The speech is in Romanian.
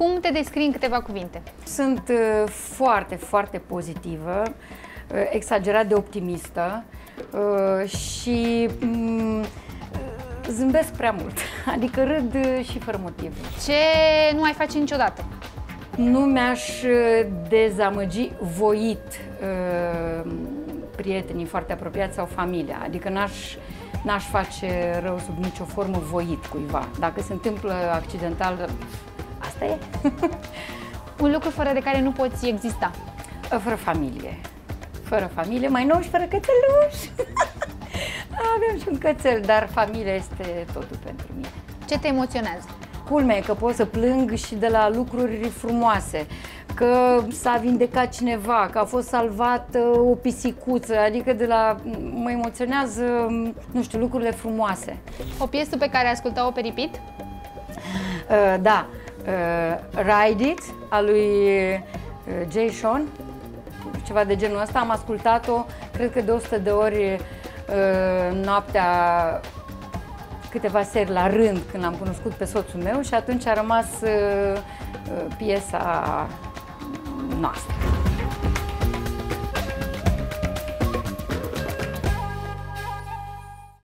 Cum te descrii în câteva cuvinte? Sunt uh, foarte, foarte pozitivă, uh, exagerat de optimistă uh, și mm, zâmbesc prea mult, adică râd și fără motiv. Ce nu ai face niciodată? Nu mi-aș dezamăgi voit prietenii foarte apropiați sau familia, adică n-aș n-aș face rău sub nicio formă voit cuiva. Dacă se întâmplă accidental, asta e. Un lucru fără de care nu poți exista. Fără familie. Fără familie, mai nou și fără cățeluș. Avem și un cățel, dar familia este totul pentru mine. Ce te emoționează? Culmea e că pot să plâng și de la lucruri frumoase că s-a vindecat cineva, că a fost salvată o pisicuță, adică de la... mă emoționează, nu știu, lucrurile frumoase. O piesă pe care ai ascultat-o pe repeat? Uh, da, uh, Ride It, a lui uh, Jay Sean, ceva de genul ăsta, am ascultat-o, cred că de 100 de ori uh, noaptea câteva seri la rând când am cunoscut pe soțul meu și atunci a rămas uh, uh piesa noastră.